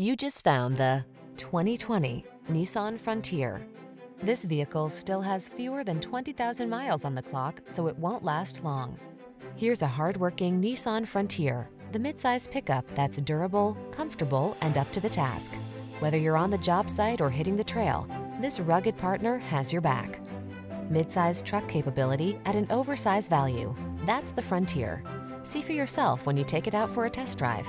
You just found the 2020 Nissan Frontier. This vehicle still has fewer than 20,000 miles on the clock, so it won't last long. Here's a hardworking Nissan Frontier, the midsize pickup that's durable, comfortable, and up to the task. Whether you're on the job site or hitting the trail, this rugged partner has your back. Midsize truck capability at an oversized value. That's the Frontier. See for yourself when you take it out for a test drive.